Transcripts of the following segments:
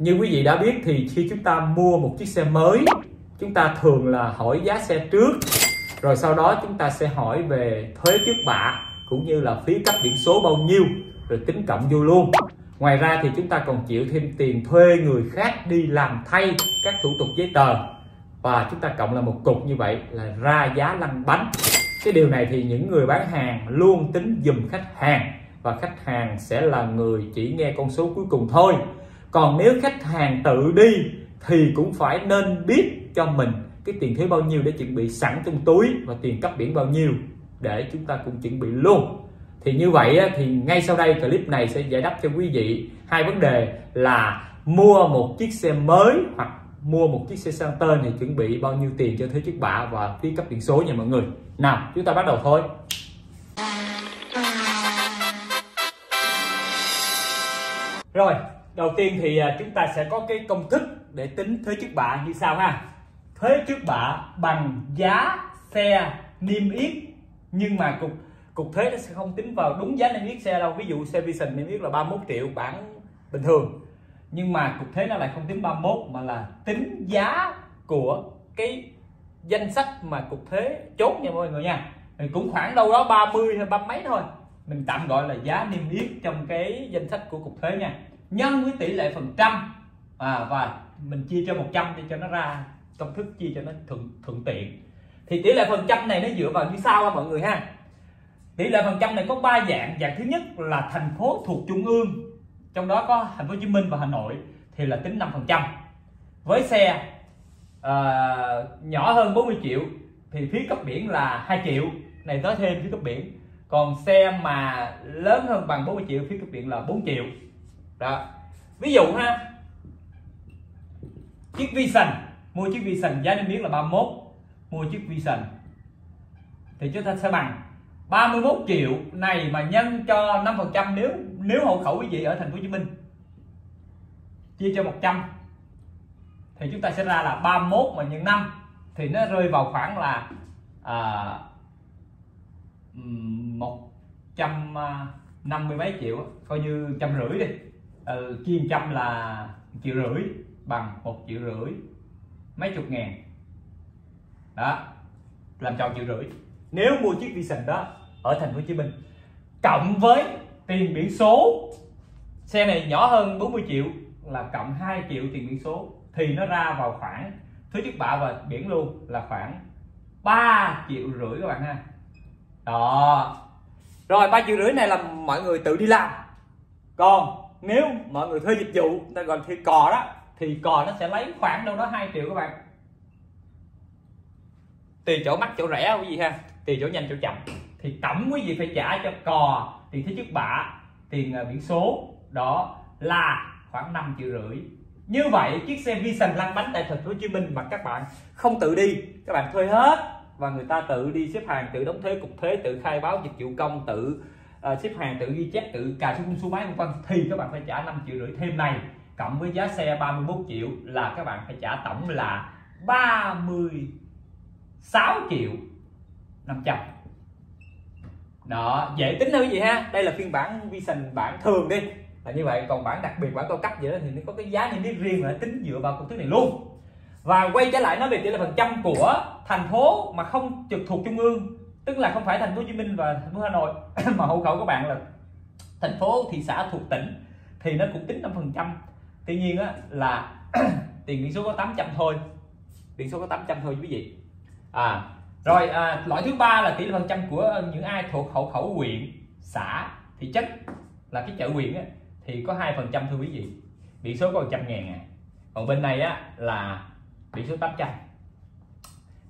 như quý vị đã biết thì khi chúng ta mua một chiếc xe mới, chúng ta thường là hỏi giá xe trước, rồi sau đó chúng ta sẽ hỏi về thuế trước bạ, cũng như là phí cấp biển số bao nhiêu, rồi tính cộng vô luôn. Ngoài ra thì chúng ta còn chịu thêm tiền thuê người khác đi làm thay các thủ tục giấy tờ. Và chúng ta cộng là một cục như vậy là ra giá lăn bánh. Cái điều này thì những người bán hàng luôn tính dùm khách hàng, và khách hàng sẽ là người chỉ nghe con số cuối cùng thôi còn nếu khách hàng tự đi thì cũng phải nên biết cho mình cái tiền thuế bao nhiêu để chuẩn bị sẵn trong túi và tiền cấp biển bao nhiêu để chúng ta cùng chuẩn bị luôn. Thì như vậy thì ngay sau đây clip này sẽ giải đáp cho quý vị hai vấn đề là mua một chiếc xe mới hoặc mua một chiếc xe sang tên thì chuẩn bị bao nhiêu tiền cho thuế trước bạ và phí cấp biển số nha mọi người. Nào, chúng ta bắt đầu thôi. Rồi đầu tiên thì à, chúng ta sẽ có cái công thức để tính thuế trước bạ như sau ha. Thuế trước bạ bằng giá xe niêm yết, nhưng mà cục cục thuế nó sẽ không tính vào đúng giá niêm yết xe đâu. Ví dụ xe Vision niêm yết là 31 triệu bản bình thường, nhưng mà cục thuế nó lại không tính 31 mà là tính giá của cái danh sách mà cục thuế chốt nha mọi người nha. Thì cũng khoảng đâu đó 30 hay ba mấy thôi. Mình tạm gọi là giá niêm yết trong cái danh sách của cục thuế nha nhân với tỷ lệ phần trăm. À, và mình chia cho 100 để cho nó ra công thức chia cho nó thuận thuận tiện. Thì tỷ lệ phần trăm này nó dựa vào như sau ha mọi người ha. Tỷ lệ phần trăm này có ba dạng. Dạng thứ nhất là thành phố thuộc trung ương trong đó có thành phố Hồ Chí Minh và Hà Nội thì là tính 5 phần trăm. Với xe uh, nhỏ hơn 40 triệu thì phí cấp biển là 2 triệu. Này tới thêm phí cấp biển. Còn xe mà lớn hơn bằng 40 triệu phí cấp biển là 4 triệu đó. Ví dụ ha chiếc Vision mua chiếc Vision giá niêm yết là 31 mua chiếc Vision thì chúng ta sẽ bằng 31 triệu này mà nhân cho 5% nếu nếu hộ khẩu quý vị ở thành phố Hồ Chí Minh chia cho 100 thì chúng ta sẽ ra là 31 mà nhân 5 thì nó rơi vào khoảng là à, 150 à, mấy triệu coi như trăm rưỡi đi ừ, chia trăm là triệu rưỡi bằng một triệu rưỡi mấy chục ngàn. Đó làm tròn triệu rưỡi. Nếu mua chiếc Vision đó ở thành phố Hồ Chí Minh cộng với tiền biển số xe này nhỏ hơn 40 triệu là cộng 2 triệu tiền biển số thì nó ra vào khoảng thứ chức bạ và biển luôn là khoảng 3 triệu rưỡi các bạn ha. Đó. Rồi ba triệu rưỡi này là mọi người tự đi làm. Còn nếu mọi người thuê dịch vụ ta gọi thuê cò đó, thì cò nó sẽ lấy khoảng đâu đó 2 triệu các bạn. Tùy chỗ mắc, chỗ rẻ, cái gì ha. Tùy chỗ nhanh, chỗ chậm. Thì tổng quý vị phải trả cho cò tiền thế chức bạ tiền à, biển số, đó là khoảng 5 triệu rưỡi. Như vậy, chiếc xe Vision lăn bánh tại thành phố Hồ Chí Minh mà các bạn không tự đi, các bạn thuê hết và người ta tự đi xếp hàng, tự đóng thuế, cục thuế, tự khai báo dịch vụ công, tự uh, xếp hàng tự ghi chép tự cài số khung số máy vân vân thì các bạn phải trả 5 triệu rưỡi thêm này. Cộng với giá xe 31 triệu là các bạn phải trả tổng là 36 triệu 500 đó dễ tính hơn gì ha? Đây là phiên bản Vision bản thường đi. Là như vậy còn bản đặc biệt bản cao cấp vậy đó thì nó có cái giá niêm yết riêng là tính dựa vào công thức này luôn. Và quay trở lại nói về tỷ lệ phần trăm của thành phố mà không trực thuộc trung ương tức là không phải thành phố Hồ Chí Minh và thành phố Hà Nội mà hộ khẩu các bạn là thành phố thị xã thuộc tỉnh thì nó cũng tính 5 phần trăm. Tuy nhiên á, là tiền biển số có 800 thôi. Biển số có 800 thôi quý vị. À rồi à, loại thứ ba là tỷ lệ phần trăm của những ai thuộc hộ khẩu huyện xã thị trấn là cái chợ huyện á, thì có hai phần trăm thôi quý vị. Biển số có 100 ngàn à. Còn bên này á là biển số 800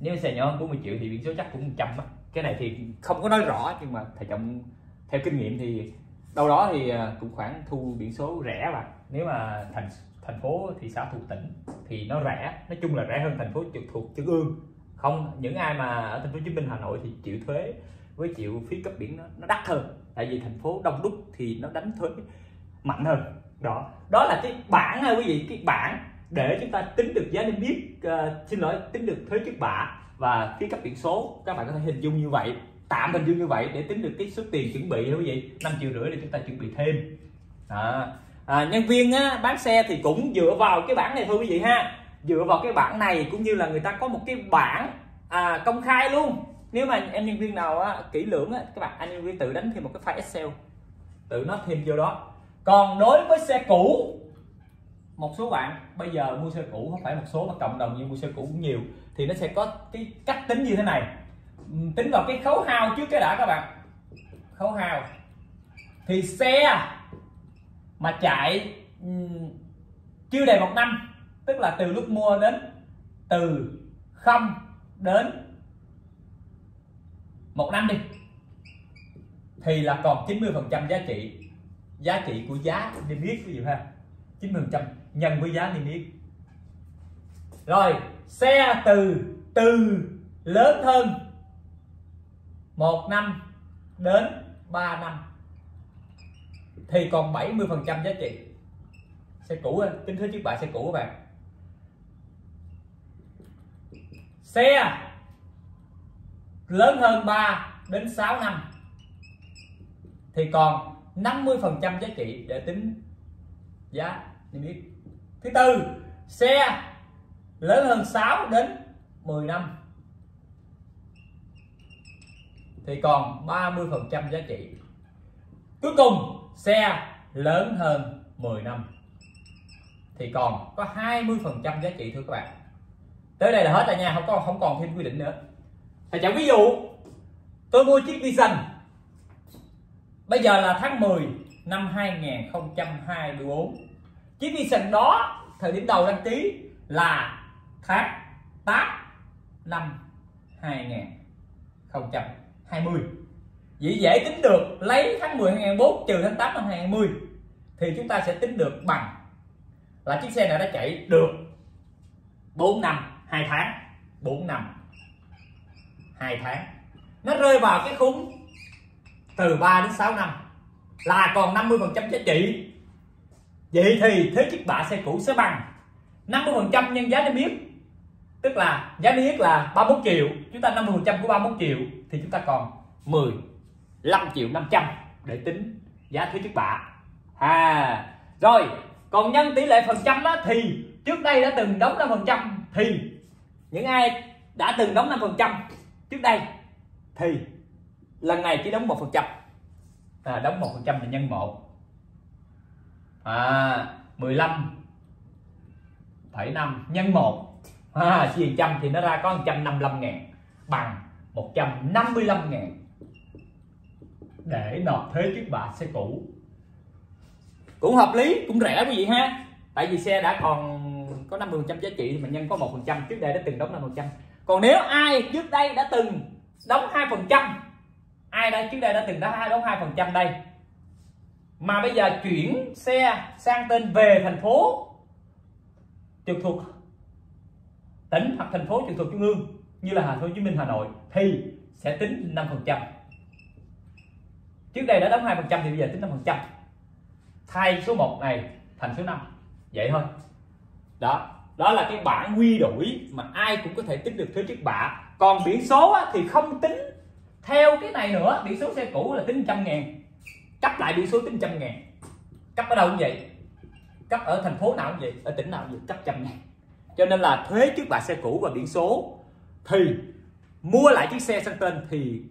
nếu xe nhỏ hơn 40 triệu thì biển số chắc cũng 100 á cái này thì không có nói rõ nhưng mà thầy trọng theo kinh nghiệm thì đâu đó thì à, cũng khoảng thu biển số rẻ mà. Nếu mà thành thành phố thị xã thuộc tỉnh thì nó rẻ nói chung là rẻ hơn thành phố trực thuộc trung ương. Không những ai mà ở thành phố Hồ Chí Minh Hà Nội thì chịu thuế với chịu phí cấp biển nó, nó đắt hơn. Tại vì thành phố đông đúc thì nó đánh thuế mạnh hơn. Đó. Đó là cái bảng ha quý vị cái bảng để chúng ta tính được giá niêm yết uh, xin lỗi tính được thuế trước bạ và ký cấp biển số các bạn có thể hình dung như vậy tạm hình dung như vậy để tính được cái số tiền chuẩn bị quý vị năm triệu rưỡi để chúng ta chuẩn bị thêm. À, à, nhân viên á, bán xe thì cũng dựa vào cái bảng này thôi quý vị ha. Dựa vào cái bảng này cũng như là người ta có một cái bảng à, công khai luôn. Nếu mà em nhân viên nào á, kỹ lưỡng á, các bạn anh nhân viên tự đánh thêm một cái file excel. Tự nó thêm vô đó. Còn đối với xe cũ một số bạn bây giờ mua xe cũ, không phải một số, mà cộng đồng như mua xe cũ cũng nhiều, thì nó sẽ có cái cách tính như thế này. Ừ, tính vào cái khấu hao trước cái đã các bạn. Khấu hao. Thì xe mà chạy ừ, chưa đầy một năm, tức là từ lúc mua đến, từ không đến một năm đi, thì là còn 90 phần trăm giá trị giá trị của giá nên biết ví dụ ha. 90 phần trăm nhân với giá niêm yết. Rồi, xe từ từ lớn hơn 1 năm đến 3 năm thì còn 70 phần trăm giá trị. Xe cũ tính thuế trước bạ xe cũ các bạn. Xe lớn hơn 3 đến 6 năm thì còn 50 phần trăm giá trị để tính giá niêm yết. Thứ tư, xe lớn hơn 6 đến 10 năm. Thì còn 30 phần trăm giá trị. Cuối cùng, xe lớn hơn 10 năm. Thì còn có 20 phần trăm giá trị thưa các bạn. Tới đây là hết rồi nha, không có, không còn thêm quy định nữa. Thầy chẳng ví dụ, tôi mua chiếc Vision bây giờ là tháng 10 năm 2024 chiếc Vision đó, thời điểm đầu đăng ký là tháng 8 năm 2020 Vậy dễ tính được lấy tháng 10 2004 trừ tháng 8 năm 2020 thì chúng ta sẽ tính được bằng là chiếc xe này đã chạy được 4 năm 2 tháng. 4 năm 2 tháng. Nó rơi vào cái khung từ 3 đến 6 năm, là còn 50 phần trăm giá trị vậy thì thế chiếc bạ xe cũ sẽ bằng 50 phần trăm nhân giá niêm yết. Tức là giá niêm yết là 31 triệu chúng ta 50 phần trăm của 31 triệu thì chúng ta còn 10 5 triệu 500 để tính giá thuế trước bạ. À rồi còn nhân tỷ lệ phần trăm đó thì trước đây đã từng đóng 5 phần trăm thì những ai đã từng đóng 5 phần trăm trước đây thì lần này chỉ đóng một phần trăm. À, đóng một phần trăm là nhân một à 15 phẩy năm nhân 1 à, chia trăm thì nó ra có 155 ngàn. Bằng 155 ngàn. Để nộp thuế trước bạ xe cũ. Cũng hợp lý cũng rẻ quý vị ha. Tại vì xe đã còn có 50 trăm giá trị thì mình nhân có một phần trăm. Trước đây đã từng đóng 5 phần trăm. Còn nếu ai trước đây đã từng đóng hai phần trăm ai đã trước đây đã từng đã đóng hai phần trăm đây mà bây giờ chuyển xe sang tên về thành phố trực thuộc tỉnh hoặc thành phố trực thuộc trung ương, như là Hà Nội, Hồ Chí Minh, Hà Nội, thì sẽ tính 5%. trước đây đã đóng 2% thì bây giờ tính 5%. thay số 1 này thành số 5 vậy thôi. Đó đó là cái bảng quy đổi mà ai cũng có thể tính được thuế trước bạ. Còn biển số thì không tính theo cái này nữa. Biển số xe cũ là tính trăm ngàn cấp lại biển số tính trăm ngàn. Cấp ở đâu cũng vậy. Cấp ở thành phố nào cũng vậy, ở tỉnh nào cũng vậy, cấp trăm ngàn. Cho nên là thuế trước bạ xe cũ và biển số thì mua lại chiếc xe sang tên thì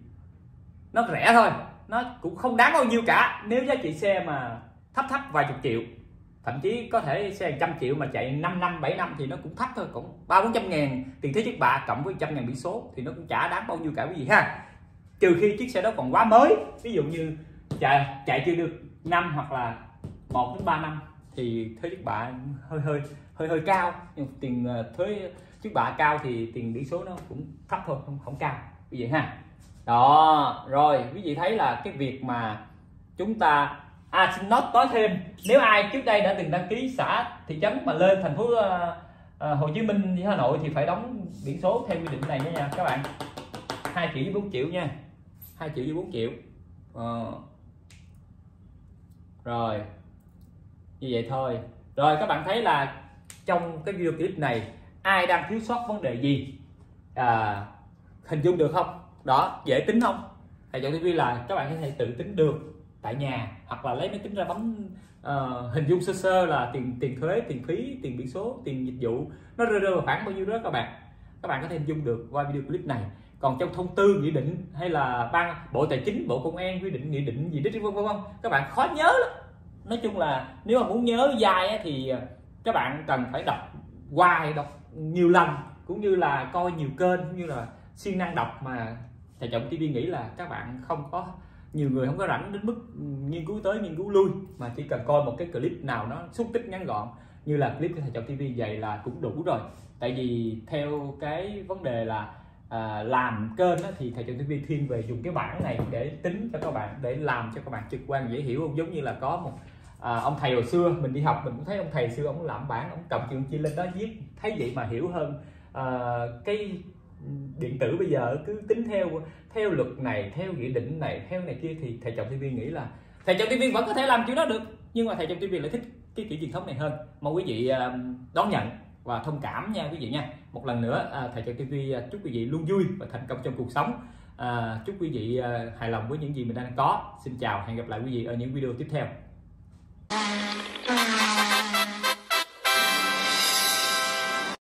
nó rẻ thôi. Nó cũng không đáng bao nhiêu cả. Nếu giá trị xe mà thấp thấp vài chục triệu, thậm chí có thể xe trăm triệu mà chạy 5 năm 7 năm thì nó cũng thấp thôi, cũng ba bốn trăm ngàn tiền thế chiếc bạ cộng với trăm ngàn biển số thì nó cũng chả đáng bao nhiêu cả cái gì ha. Trừ khi chiếc xe đó còn quá mới, ví dụ như chạy chạy chưa được năm hoặc là một đến ba năm. Thì thuế trước bạ hơi hơi hơi hơi cao. Nhưng tiền ờ, thuế trước bạ cao thì tiền biển số nó cũng thấp thôi không không cao. Quý vậy ha. Đó rồi quý vị thấy là cái việc mà chúng ta à xin nói nói thêm nếu ai trước đây đã từng đăng ký xã thị trấn mà lên thành phố uh, uh, Hồ Chí Minh như Hà Nội thì phải đóng biển số theo quy định này nha, nha các bạn. Hai triệu với 4 triệu nha. Hai triệu với 4 triệu. Uh, rồi. Như vậy thôi. Rồi các bạn thấy là trong cái video clip này ai đang thiếu sót vấn đề gì? À, hình dung được không? Đó dễ tính không? Thầy chọn TV là các bạn có thể tự tính được tại nhà hoặc là lấy máy tính ra bấm uh, hình dung sơ sơ là tiền tiền thuế tiền phí tiền biển số tiền dịch vụ. Nó rơi rơi vào khoảng bao nhiêu đó các bạn? Các bạn có thể hình dung được qua video clip này còn trong thông tư, nghị định hay là ban, bộ tài chính, bộ công an quy định nghị định gì đó, vân vân các bạn khó nhớ lắm. Nói chung là nếu mà muốn nhớ dài thì à, các bạn cần phải đọc hoài đọc nhiều lần, cũng như là coi nhiều kênh, cũng như là siêng năng đọc mà thầy trọng TV nghĩ là các bạn không có, nhiều người không có rảnh đến mức nghiên cứu tới nghiên cứu lui, mà chỉ cần coi một cái clip nào nó xúc tích ngắn gọn, như là clip của thầy trọng TV vậy là cũng đủ rồi. Tại vì theo cái vấn đề là à, làm kênh thì thầy trọng TV thiên về dùng cái bảng này để tính cho các bạn để làm cho các bạn trực quan dễ hiểu không? Giống như là có một à, ông thầy hồi xưa mình đi học mình cũng thấy ông thầy xưa ông làm bảng ông cầm trường chi lên đó viết thấy vậy mà hiểu hơn. À, cái điện tử bây giờ cứ tính theo theo luật này theo nghị định này theo này kia thì thầy chồng TV nghĩ là thầy chồng TV vẫn có thể làm chuyện đó được nhưng mà thầy chồng TV lại thích cái kiểu truyền thống này hơn. Mong quý vị đón nhận và thông cảm nha. Quý vị nha một lần nữa à, thầy cho TV à, chúc quý vị luôn vui và thành công trong cuộc sống. À, chúc quý vị à, hài lòng với những gì mình đang có. Xin chào hẹn gặp lại quý vị ở những video tiếp theo.